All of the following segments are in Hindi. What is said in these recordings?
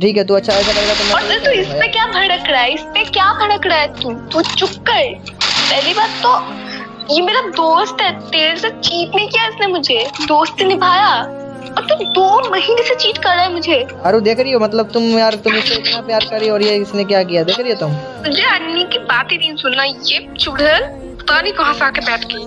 ठीक है तू अच्छा ऐसा करेगा तो और मैं तू इस पे क्या भड़क रहा है? इस पे क्या भड़क रहा है तू? तू चुप कर। पहली बात तो ये मेरा दोस्त है तेरे से चीट नहीं किया इसने मुझे। दोस्त निभाया। और तू दो महीने से चीट कर रहा है मुझे। अरे देख रही हो मतलब तुम यार तुम इससे इतना प्यार करी और ये इसने क्या किया? देख रही हो तुम? तुझे अन्नी की बात ही नहीं सुनना। ये चुड़ैल पता नहीं कहाँ से आके बैठ गई।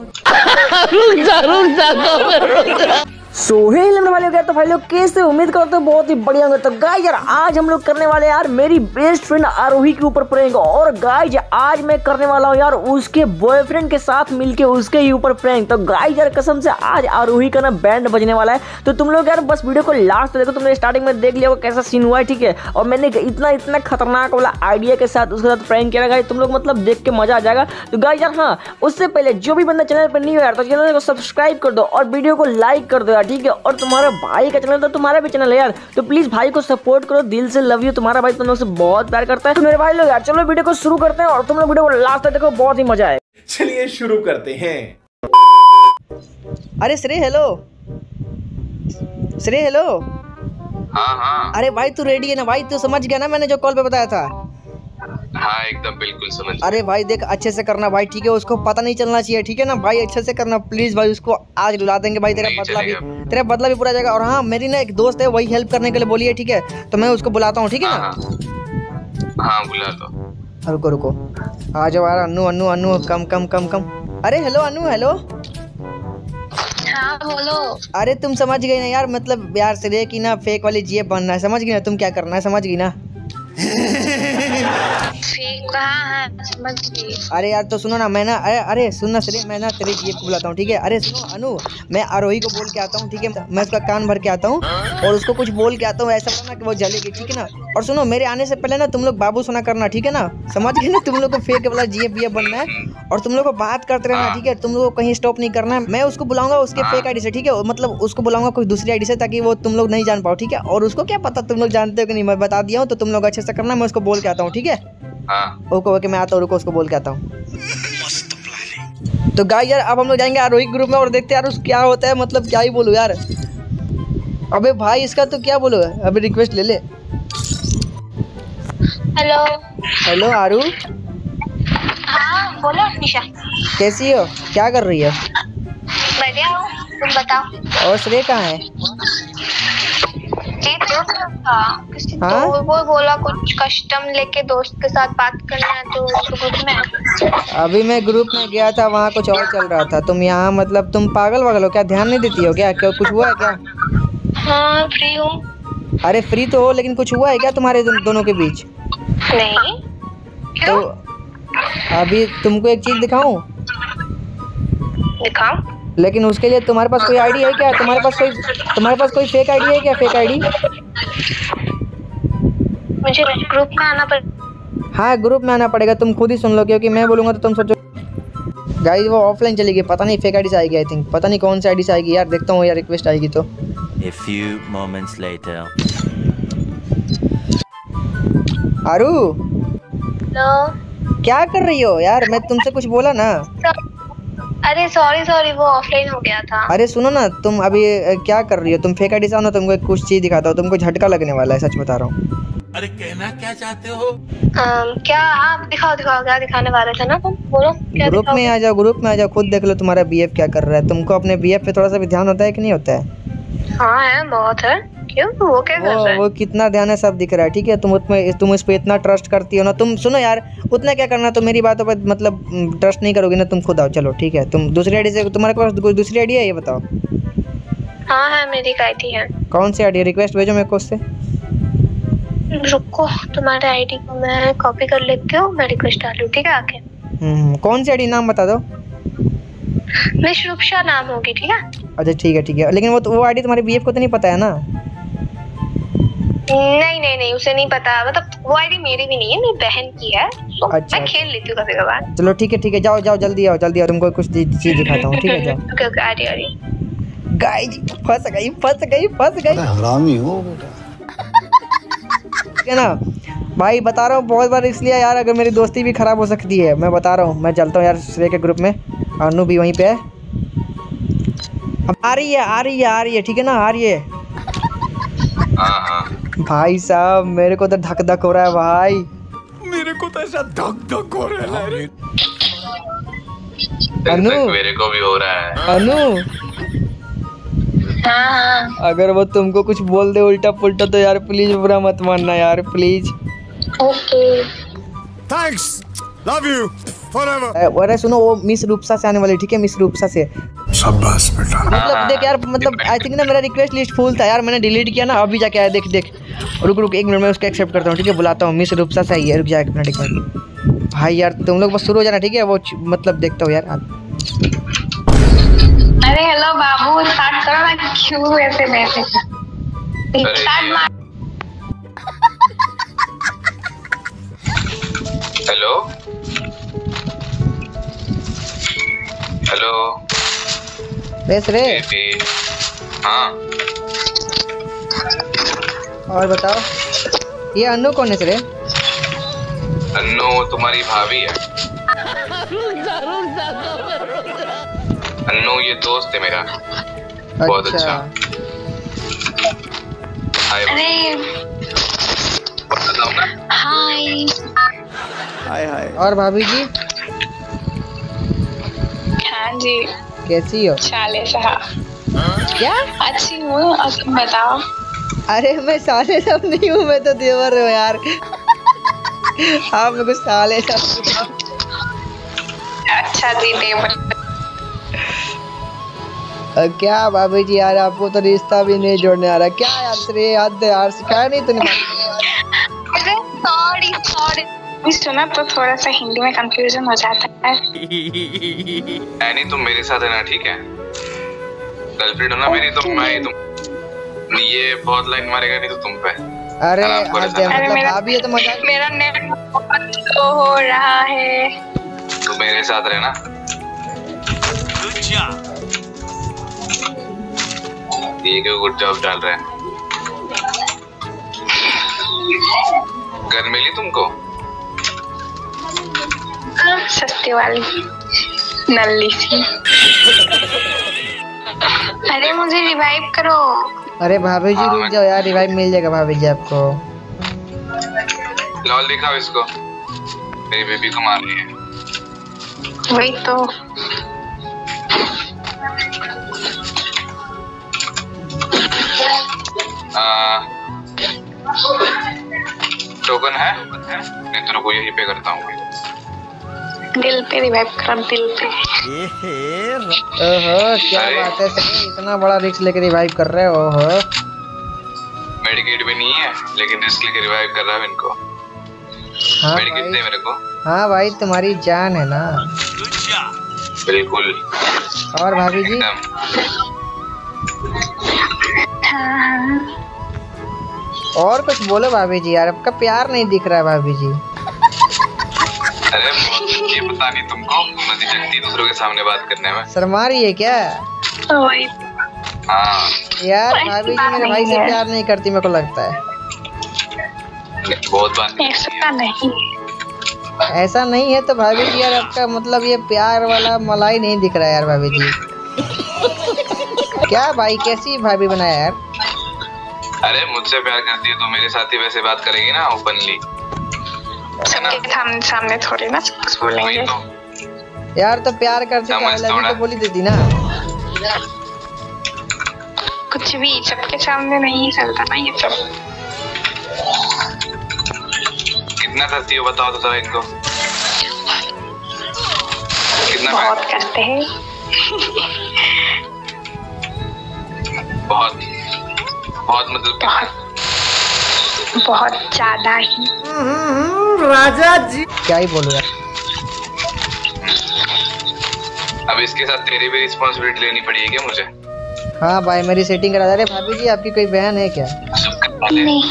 सो हे लेने वाले गए तो भाई लोग, कैसे? उम्मीद करते हो बहुत ही बढ़िया होंगे। तो गाय यार, आज हम लोग करने वाले यार, मेरी बेस्ट फ्रेंड आरोही के ऊपर प्रैंक और गाय आज मैं करने वाला हूँ, यार, उसके बॉयफ्रेंड के साथ मिलके उसके ही ऊपर प्रैंक तो गाइस यार, कसम से आज आरोही का ना बैंड बजने वाला है। तो तुम लोग, यार, बस वीडियो को लास्ट देखो, तुमने स्टार्टिंग में देख लिया कैसा सीन हुआ है, ठीक है? और मैंने इतना इतना खतरनाक वाला आइडिया के साथ उसके साथ प्रैंक किया। गाइस तुम लोग मतलब देख के मज़ा आ जाएगा। तो गाय यार हाँ उससे पहले जो भी बंदा चैनल पर नहीं है यार तो चैनल को सब्सक्राइब कर दो और वीडियो को लाइक कर दो यार। ठीक है और तुम्हारा भाई का चैनल तो तुम्हारा भी चैनल है यार। तो प्लीज़ भाई को सपोर्ट करो दिल से लव यू तुम्हारा भाई तुम लोग से बहुत प्यार करता है। तो मेरे भाई लोग यार चलो वीडियो को शुरू करते हैं और तुम लोग वीडियो को लास्ट तक देखो बहुत ही मज़ा आए। चलिए शुरू करते हैं। अरे श्री हेलो श्री हेलो हाँ हाँ। अरे भाई तू रेडी है ना? भाई तू समझ गया ना मैंने जो कॉल पे बताया था? हाँ एकदम बिल्कुल समझ अरे भाई देख अच्छे से करना भाई ठीक है उसको पता नहीं चलना चाहिए ठीक है ना? भाई अच्छे से करना प्लीज़ भाई उसको आज रुला देंगे भाई तेरा बदला भी तेरा बदला भी पूरा जाएगा। और हाँ मेरी ना एक दोस्त है वही हेल्प करने के लिए बोली है ठीक है? तो मैं उसको बुलाता हूँ ठीक है हाँ ना? हाँ हाँ। बुला दो रुको रुको। आ जाओ यार अनु अनु अनु कम कम कम कम। अरे हेलो अनु हेलो हाँ बोलो। अरे तुम समझ गई ना यार मतलब यार सिरे की ना फेक वाली जीएफ बनना है। समझ गई ना तुम क्या करना है? समझ गई ना? अरे यार तो सुनो ना, मैं ना, अरे अरे, सुनना सर मैं ना तेरी को बुलाता हूँ, ठीक है? अरे सुनो, अनु, मैं आरोही को बोल के आता हूँ, ठीक है? मैं उसका कान भर के आता हूँ और उसको कुछ बोल के आता हूँ, ऐसा करना कि वो जलेगी ठीक है ना? और सुनो, मेरे आने से पहले ना, तुम लोग बाबू सुना करना, ठीक है ना? समझ गए ना? तुम लोग को फेक वाला जीएफ, बीएफ बनना है और तुम लोग को बात करते रहना, ठीक है? तुम लोग को कहीं स्टॉप नहीं करना है। मैं उसको बुलाऊँगा उसके फेक आईडी से, ठीक है? मतलब उसको बुलाऊँगा कोई दूसरी आईडी से ताकि वो तुम लोग नहीं जान पाओ, ठीक है? और उसको क्या पता, तुम लोग जानते हो कि नहीं? मैं बता दिया हूँ तो तुम लोग अच्छे से करना, मैं उसको बोल के आता हूँ ठीक है? हाँ। ओके ओके मैं आता हूँ रुको उसको बोल के आता हूँ। तो गाय यार अब हम लोग जाएँगे आरोही ग्रुप में और देखते हैं यार उस क्या होता है मतलब क्या ही बोलूँ यार। अबे भाई इसका तो क्या बोलो? अभी रिक्वेस्ट ले ले। Hello hello Aru. हाँ बोलो निशा। कैसी हो? क्या कर रही है? बढ़िया हूँ तुम बताओ। और श्रेय कहाँ है? जी हाँ किसी हाँ? तो वो बोला कुछ कस्टम लेके दोस्त के साथ बात करना है तो ग्रुप में अभी मैं ग्रुप में गया था वहाँ कुछ और चल रहा था। तुम यहाँ मतलब तुम पागल वागल हो क्या? ध्यान नहीं देती हो क्या? क्या कुछ हुआ है क्या? हाँ फ्री हूँ। अरे फ्री तो हो लेकिन कुछ हुआ है क्या तुम्हारे दो, दोनों के बीच? नहीं। तो अभी तुमको एक चीज़ दिखाऊँ? दिखाओ। लेकिन उसके लिए तुम्हारे पास कोई आईडी है क्या? तुम्हारे पास कोई तुम्हारे पास कोई फेक आईडी है क्या? फेक आईडी मुझे ग्रुप में आना पड़ हाँ ग्रुप में आना पड़ेगा। तुम खुद ही सुन लो क्योंकि मैं बोलूँगा तो तुम सोचो। गाइस वो ऑफलाइन चलेगी पता नहीं फेक आईडी से आएगी आई थिंक पता नहीं कौन सी आईडी से आएगी। यार देखता हूँ यार रिक्वेस्ट आएगी तो। A few moments later. Aru? Hello क्या कर रही हो? यार मैं तुमसे कुछ बोला ना। अरे सॉरी सॉरी वो ऑफलाइन हो गया था। अरे सुनो ना तुम अभी क्या कर रही हो? तुम फेक आईडी से ना तुमको एक कुछ चीज़ दिखाता हूँ तुमको झटका लगने वाला है सच बता रहा हूँ। अरे कहना क्या चाहते हो? अम, क्या आप दिखाओ दिखाओ क्या दिखाने वाले थे ना तुम? बोलो क्या ग्रुप में आ जाओ ग्रुप में आ जाओ खुद देख लो तुम्हारा बीएफ क्या कर रहा है। तुमको अपने बीएफ पे थोड़ा सा भी ध्यान होता है कि नहीं होता है? हाँ है बहुत है। क्यों? वो रहा वो है? वो कितना ध्यान है सब दिख रहा है ठीक है? तुम उसमें तुम इस पे इतना ट्रस्ट करती हो ना तुम सुनो यार उतना क्या करना तो मेरी बातों पर मतलब ट्रस्ट नहीं करोगी ना तुम खुद आओ चलो ठीक है? तुम दूसरी आईडी से तुम्हारे पास कोई दूसरी आईडी है ये बताओ? हाँ है मेरी काइटी है। कौन सी आईडी? रिक्वेस्ट भेजो मेरे को उससे। रुको तुम्हारे आईडी को मैं कॉपी कर लेती हूँ मैं रिक्वेस्ट डालू ठीक है आके हम्म, कौन सी आईडी? नाम बता दो। मैं शुभशा नाम होगी ठीक है? अच्छा ठीक है ठीक है। लेकिन वो तो वो आईडी तुम्हारे बीएफ को तो नहीं पता है ना? नहीं नहीं नहीं उसे नहीं पता। मतलब वो आईडी मेरी भी नहीं है मेरी बहन की है। तो अच्छा। मैं खेल लेती हूँ कभी कभार। चलो ठीक है ठीक है जाओ जाओ जल्दी आओ जल्दी आओ तुमको कुछ चीज़ दिखाता हूँ ठीक है जाओ। ओके ओके आ रही आ रही। गाइस फंस गई फंस गई फंस गई। हरामी हो बेटा ठीक है ना? भाई बता रहा हूँ बहुत बार इसलिए यार अगर मेरी दोस्ती भी खराब हो सकती है मैं बता रहा हूँ मैं चलता हूँ यार श्रेय के ग्रुप में अनु भी वहीं पे है। अब आ रही है आ रही है आ रही है ठीक है ना आ रही है। हाँ हाँ। भाई साहब मेरे को तो धक धक हो रहा है भाई। मेरे को तो ऐसा धक धक हो रहा है अनु। मेरे को भी हो रहा है। अनु? हाँ हाँ। अगर वो तुमको कुछ बोल दे उल्टा पुल्टा तो यार प्लीज़ बुरा मत मानना यार please okay. Thanks love you forever अरे सुनो वो मिस रूपसा से आने वाली ठीक है? मिस रूपसा से। शाबाश बेटा। मतलब देख यार मतलब आई थिंक ना मेरा रिक्वेस्ट लिस्ट फुल था यार मैंने डिलीट किया ना अभी जाके आया देख देख। रुक रुक एक मिनट में उसको एक्सेप्ट करता हूँ ठीक है? बुलाता हूँ मिस रूपसा से आई है रुक जा एक मिनट एक मिनट। भाई यार तुम लोग बस शुरू हो जाना ठीक है? वो मतलब देखता हूँ यार अरे हेलो बाबू स्टार्ट करो ना क्यों ऐसे मैसेज स्टार्ट मार। हेलो हेलो बेस रे। हाँ। और बताओ ये अनु कौन है रे अन्नू तुम्हारी भाभी है। अन्नू ये दोस्त है मेरा। बहुत अच्छा। हाय अरे। हाय। हाय हाय। और भाभी जी? हाँ जी। कैसी हो। साहब क्या? अच्छी हूँ और तुम बताओ। अरे मैं साले सब नहीं हूँ मैं तो देवर हूँ यार। आप मेरे को साले सब अच्छा जी अ, क्या भाभी जी यार आपको तो रिश्ता भी नहीं जोड़ने आ रहा। क्या यार तेरे हद यार सिखाया नहीं तूने अरे सॉरी सॉरी सुना तो थोड़ा सा हिंदी में कंफ्यूजन हो जाता है। एनी तुम मेरे साथ है ना ठीक है। गर्लफ्रेंड हो ना मेरी तो मैं ही तुम ये बहुत लाइन मारेगा नहीं तो तुम पे। अरे अरे मेरा- भाभी है तो मज़ाक मेरा नेट बहुत स्लो हो रहा है। तुम मेरे साथ रहना। ये क्यों गुड जॉब डाल रहे हैं? घर मिली तुमको? सस्ती वाली नल्ली सी अरे मुझे रिवाइव करो। अरे भाभी जी हाँ, रुक जाओ यार रिवाइव मिल जाएगा भाभी जी आपको। लॉल दिखाओ इसको। मेरी बेबी को मार रही है। वही तो। टोकन है? नहीं तो रुको यहीं पे करता हूँ। दिल पे रिवाइव करो दिल पे। ओहो क्या बात है सर इतना बड़ा रिस्क लेके रिवाइव कर रहे हो ओहो। मेडिकेट भी नहीं है लेकिन रिस्क लेके रिवाइव कर रहा है इनको। हाँ मेडिकेट दे मेरे को। हाँ भाई तुम्हारी जान है ना। बिल्कुल। और भाभी जी? हाँ हाँ। और कुछ बोलो भाभी जी यार आपका प्यार नहीं दिख रहा है भाभी जी। अरे ये पता नहीं तुमको नदी जगती दूसरों के सामने बात करने में। शर्मा रही है क्या? हाँ। यार भाभी जी मेरे भाई से प्यार नहीं करती मेरे को लगता है। बहुत बात ऐसा नहीं ऐसा नहीं है तो भाभी जी यार आपका मतलब ये प्यार वाला मलाई नहीं दिख रहा है यार भाभी जी। क्या भाई कैसी भाभी बनाया यार? अरे मुझसे प्यार करती है तो मेरे साथ ही वैसे बात करेगी ना ओपनली सबके सामने सामने थोड़ी ना कुछ बोलेंगे। तो। यार तो प्यार करती तो। तो बोली देती ना। कुछ भी सबके सामने नहीं चलता ना ये सब। कितना करती हो बताओ तो जरा इनको। कितना बहुत करते हैं। बहुत। बहुत मतलब बहुत। बहुत ज़्यादा ही। राजा जी। क्या ही बोलूँ यार। अब इसके साथ तेरी भी रिस्पॉन्सिबिलिटी लेनी पड़ेगी क्या मुझे। हाँ भाई मेरी सेटिंग करा दे। भाभी जी आपकी कोई बहन है क्या। नहीं।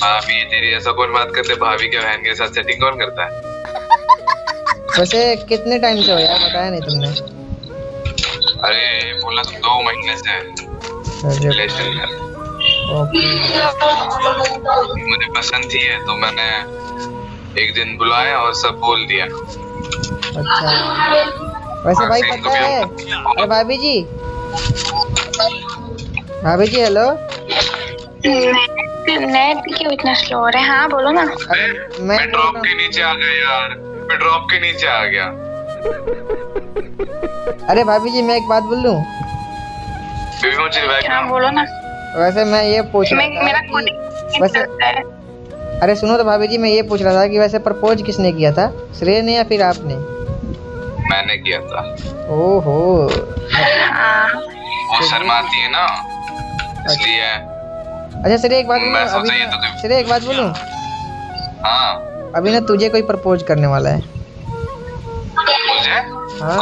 भाभी तेरी ऐसा कौन बात करते? भाभी के बहन के साथ सेटिंग कौन करता है? वैसे कितने टाइम से हो यार? बताया नहीं तुमने। अरे बोला तो दो महीने से। रिलेशन में मुझे पसंद थी है तो मैंने एक दिन बुलाया और सब बोल दिया। अच्छा। वैसे भाई पता है अरे भाभी जी? भाभी जी हेलो नेट क्यों इतना स्लो हो रहा है? हाँ बोलो ना। मैं मैं ड्रॉप के नीचे आ गया यार। मैं ड्रॉप के नीचे आ गया। अरे भाभी जी मैं एक बात बोल? लूँ बेबी मुझे हाँ बोलो ना। वैसे मैं ये पूछ रहा था खुद कि वैसे अरे सुनो तो भाभी जी मैं ये पूछ रहा था कि वैसे प्रपोज किसने किया था? श्रेय ने या फिर आपने? मैंने किया था। ओहो। हाँ। वो शर्माती है ना इसलिए अच्छा श्रेय एक बात बोलूँ? मैं सोचा अभी ये तो श्रेय एक बात बोलूँ? हाँ। अभी ना तुझे कोई प्रपोज करने वाला है। मुझे? हाँ।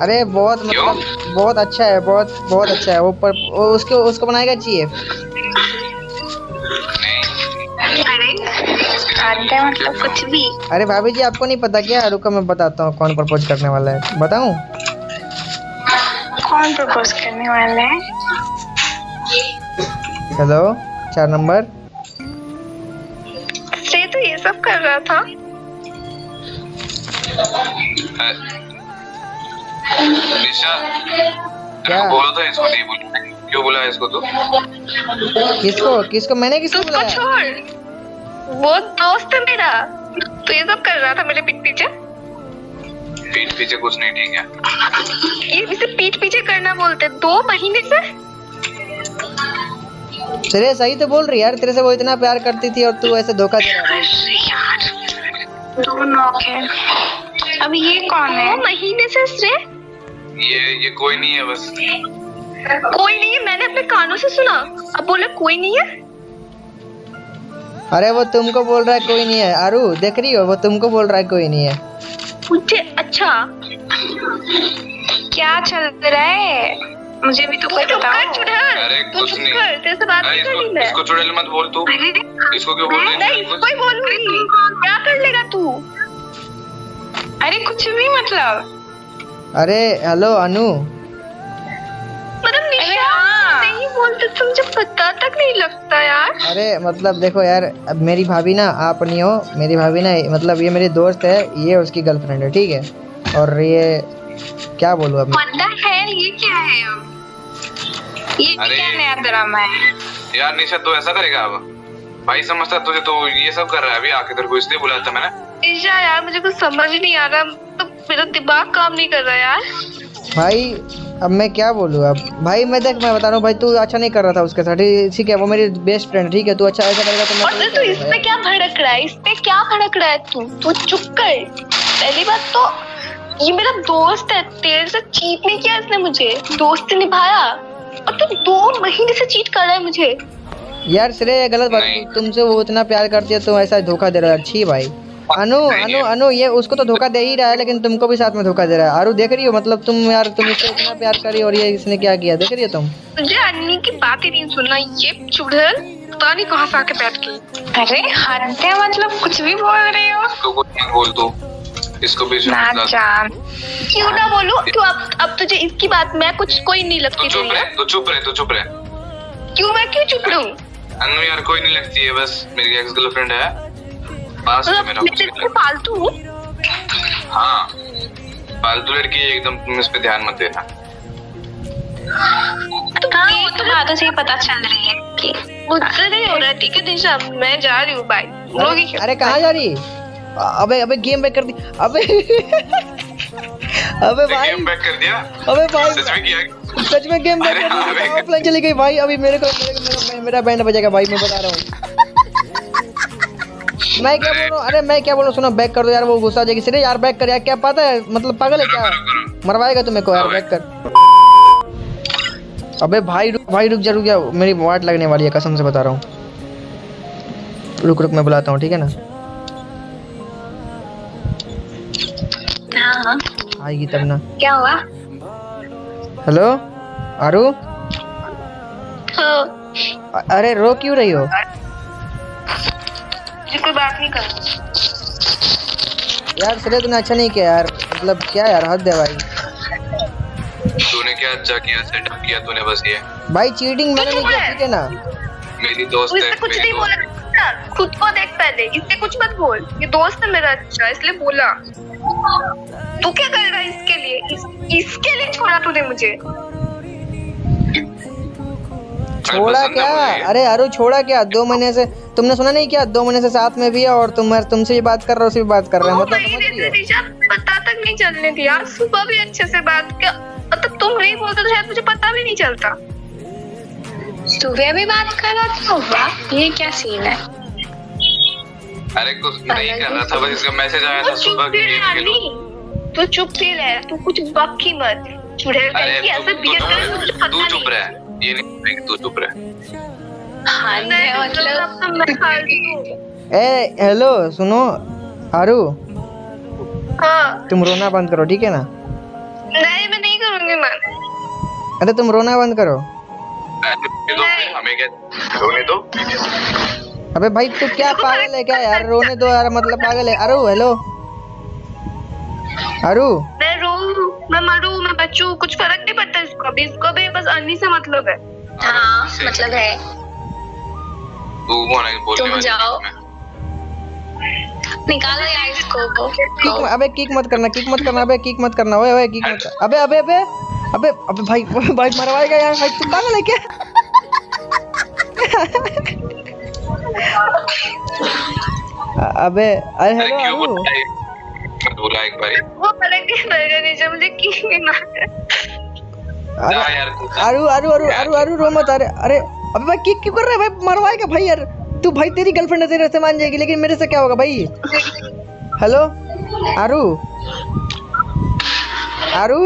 अरे बहुत मतलब बहुत अच्छा है बहुत बहुत अच्छा है। वो पर वो उसको उसको बनाएगा चाहिए? अरे मतलब कुछ भी। अरे भाभी जी आपको नहीं पता क्या? रुको मैं बताता हूँ कौन प्रपोज करने वाला है। बताऊँ? कौन प्रपोज करने वाला है? हेलो चार नंबर? से तो ये सब कर रहा था। निशा क्या? बोला था इसको नहीं बोला क्यों बोला इसको तू? किसको? किसको? मैंने किसको बुलाया छोड़। वो दोस्त है मेरा। तो ये सब कर रहा था मेरे पीठ पीछे। पीठ पीछे कुछ नहीं ठीक है। ये इसे पीठ पीछे करना बोलते हैं। दो महीने से? श्रेय सही तो बोल रही यार। तेरे से वो इतना प्यार करती थी और तू ऐसे धोखा दे रहा है। यार दो नौक। है अब ये कौन है? महीने से श्रेय ये ये कोई नहीं है बस। कोई नहीं है मैंने अपने कानों से सुना। अब बोले कोई नहीं है? अरे वो तुमको बोल रहा है कोई नहीं है। आरू देख रही हो वो तुमको बोल रहा है कोई नहीं है। मुझे अच्छा। क्या चल रहा है? मुझे भी तो कोई बताओ। अरे तू कुछ नहीं। कर तेरे से बात नहीं करनी मैं। इसको चुड़ैल मत बोल तू। इसको क्यों बोल रही नहीं है इसको ही। बोलूँगी क्या कर लेगा तू? अरे कुछ भी मतलब। अरे हेलो अनु। मतलब निशा नहीं बोलते तो मुझे पता तक नहीं लगता यार। अरे मतलब देखो यार अब मेरी भाभी ना आप नहीं हो मेरी भाभी ना मतलब ये मेरी दोस्त है ये उसकी गर्लफ्रेंड है ठीक है? और ये क्या बोलूँ अब पता है ये क्या है अब? ये क्या नया ड्रामा है? यार निशा तू ऐसा करेगा अब? भाई समझता है तुझे तो ये सब कर रहा है अभी आके तेरे को इसलिए बुलाया था मैंने। निशा यार मुझे कुछ समझ नहीं आ रहा। तो मेरा दिमाग काम नहीं कर रहा यार। भाई अब मैं क्या बोलूँ अब? भाई मैं देख मैं बता रहा हूँ भाई तू अच्छा नहीं कर रहा था उसके साथ। ठीक है वो मेरी बेस्ट फ्रेंड ठीक है तू अच्छा ऐसा करेगा तो मैं और तू इस पे क्या भड़क रहा है? इस पे क्या भड़क रहा है तू? तू चुप कर। पहली बात तो ये मेरा दोस्त है तेरे से चीट नहीं किया इसने मुझे। दोस्त निभाया। और तू दो महीने से चीट कर रहा है मुझे। यार श्रेय ये गलत बात तुमसे वो इतना प्यार करती है तो ऐसा धोखा दे रहा है। अच्छी भाई। अनु अनु अनु ये उसको तो धोखा दे ही रहा है लेकिन तुमको भी साथ में धोखा दे रहा है। आरू देख रही हो? मतलब तुम यार तुम इससे इतना प्यार करी और ये इसने क्या किया? देख रही हो तुम? तुझे अन्नी की बात ही नहीं सुनना। ये चुड़ैल पता नहीं कहाँ से आके बैठ गई। अरे हत्या मतलब कुछ भी बोल रही हो। इसको बोल तू इसको। जान। क्यों ना बोलूँ? क्यों अब अब तुझे इसकी बात मैं कुछ कोई नहीं तू लगती चुप रहे तू चुप रहे तू चुप रहे। क्यों मैं क्यों चुप रहूँ? अनु यार कोई नहीं लगती है बस मेरी एक्स गर्लफ्रेंड है। पास में मेरा फालतू हूँ। हाँ फालतू लड़की एकदम तुम इस पे ध्यान मत देना। तो हाँ, तो बातों से पता चल रही है कि मुझसे नहीं हो रहा ठीक है निशा मैं जा रही हूँ बाय अरे, अरे कहाँ जा रही? अबे अबे गेम बैक कर दी। अबे अबे भाई। गेम बैक कर दिया? अबे भाई सच में किया? सच में गेम बैक हाँ, कर दी? अबे। ऑफलाइन चली गई। भाई अभी मेरे को मेरा, मेरा बैंड बजेगा भाई मैं बता रहा हूँ। मैं क्या बोल? रहा हूँ अरे मैं क्या बोल? रहा हूँ सुनो बैक कर दो यार वो गुस्सा जाएगी। सीधे यार बैक कर यार क्या पता है? मतलब पागल है क्या? मरवाएगा तुम्हें को यार बैक कर। अबे भाई रुक भाई रुक जा रुक जा। मेरी वाट लगने वाली है कसम से बता रहा हूँ। रुक रुक मैं बुलाता हूँ ठीक है ना? हाँ। आएगी तब ना। क्या हुआ? हेलो? आरू? हाँ। अरे रो क्यों रही हो? मुझे कोई बात नहीं कर यार श्रेय तूने अच्छा नहीं किया यार। मतलब क्या यार हद है भाई। तूने क्या अच्छा किया सेटअप किया तूने बस ये? भाई चीटिंग मैंने नहीं किया ठीक है ना? मेरी दोस्त है कुछ नहीं बोला खुद को देख पहले इससे कुछ मत बोल। ये दोस्त है मेरा अच्छा इसलिए बोला। तू क्या कर रहा है इसके लिए? इस, इसके लिए छोड़ा तूने मुझे। छोड़ा क्या? अरे अरु छोड़ा क्या? दो महीने से तुमने सुना नहीं क्या? दो महीने से साथ में भी है और तुम तुमसे भी बात कर रहे हो उससे भी बात कर रहे हो। मतलब पता तक नहीं चलने दिया। सुबह भी अच्छे से बात किया। मतलब तुम नहीं बोलते तो शायद मुझे पता भी नहीं चलता। सुबह भी बात कर रहा था वाह ये क्या सीन है? अरे कुछ नहीं कर रहा था बस इसका मैसेज आया था सुबह चुप ही की तू चुप ही रह तू कुछ बक्की मत। चुड़ैल ऐसे तू बिहेव करे मुझे तू पता तू चुप रह। ये नहीं है कि तू चुप रह। हाँ मतलब ए हेलो सुनो आरू। हाँ। तुम रोना बंद करो ठीक है ना? नहीं मैं नहीं करूँगी मैं। अरे तुम रोना बंद करो। नहीं। हमें क्या रोने दो अबे भाई तू क्या पागल है क्या यार? रोने दो यार मतलब पागल है। अरु हेलो। अरु मैं रो मैं मरू मैं बचू कुछ फ़र्क नहीं पड़ता इसको अभी इसको भी बस अन्नी से मतलब है। हाँ मतलब है। तू है तुम जाओ। निकालो यार इसको को अबे किक मत करना किक मत करना अबे किक मत करना ओए ओए किक मत कर। अबे अबे अबे अबे अबे भाई भाई मरवाएगा यार भाई तू पागल है क्या अबे अरे हेलो बोला एक बारी अरे। अरु अरु अरु अरु अरु रो मत अरे अरे अबे भाई किक क्यों कर रहा है भाई? मरवाएगा भाई यार? तू भाई तेरी गर्लफ्रेंड है तेरे से मान जाएगी लेकिन मेरे से क्या होगा भाई? हेलो आरू आरू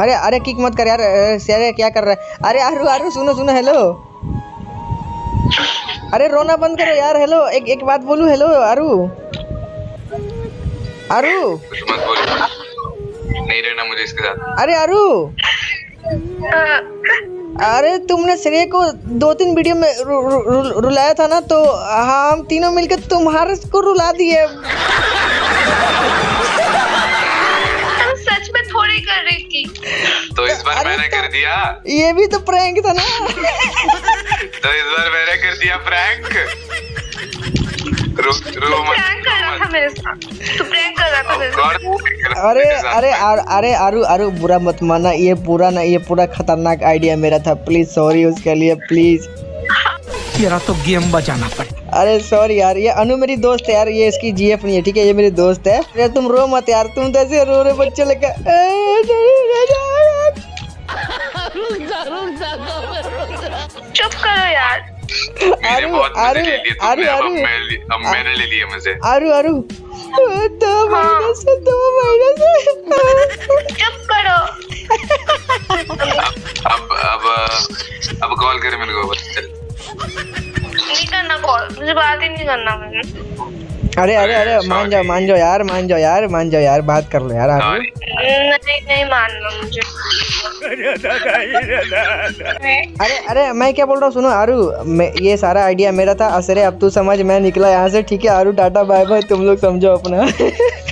अरे अरे किक मत कर यार अरे क्या कर रहा है? अरे आरू आरू सुनो सुनो हेलो अरे रोना बंद करो यार हेलो एक एक बात बोलू हेलो आरू आरू मत बोल नहीं रहना मुझे इसके साथ। अरे आरू हाँ, अरे तुमने श्रेय को दो तीन वीडियो में रु, रु, रु, रुलाया था ना तो हम तीनों मिलकर तुम्हारे को रुला दिए। कर रही थी तो इस बार मैंने तो- कर दिया। ये भी तो प्रैंक था ना। तो इस बार मैंने कर दिया प्रैंक। रो रो मत प्रैंक कर रहा था मेरे साथ। तू प्रैंक कर रहा था मेरे साथ। गॉड अरे अरे अरे अरे अरु अरु बुरा मत माना ये पूरा ना ये पूरा खतरनाक आइडिया मेरा था। प्लीज़ सॉरी उसके लिए प्लीज़ तेरा तो गेम बजाना पड़े अरे सॉरी यार ये अनु मेरी दोस्त है यार ये इसकी जीएफ नहीं है ठीक है ये मेरी दोस्त है। अरे तुम रो मत यार तुम तो ऐसे रो रहे बच्चे चुप करो यार। अरे, अरे, अरे, अब अरे। अब मैंने ले लिए मज़े। अरु अरु। दो महीने से दो महीने से चुप करो। अब अब अब कॉल करे मेरे को करना कॉल मुझे बात ही नहीं करना मैंने। अरे अरे अरे मान जाओ मान जाओ यार मान जाओ यार मान जाओ यार बात कर लो यार आप नहीं नहीं मानना मुझे। अरे अरे मैं क्या बोल रहा हूँ सुनो आरू मैं ये सारा आइडिया मेरा था असरे अब तू समझ मैं निकला यहाँ से ठीक है आरू टाटा बाय बाय तुम लोग समझो अपना।